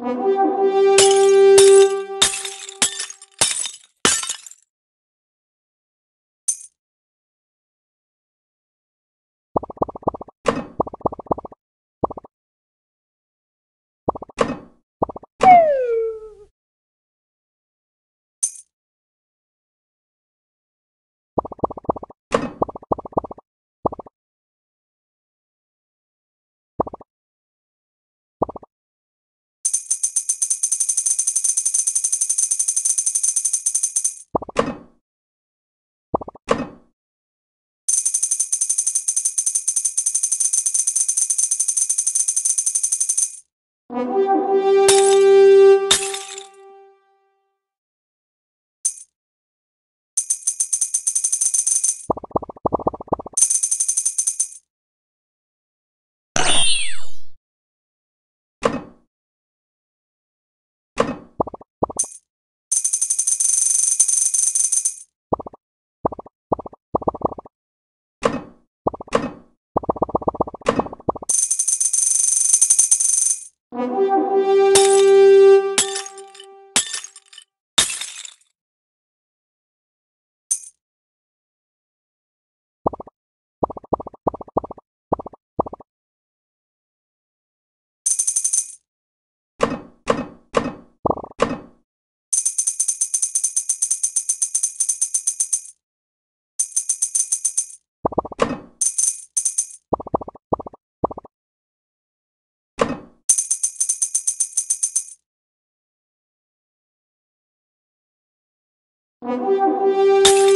Música Música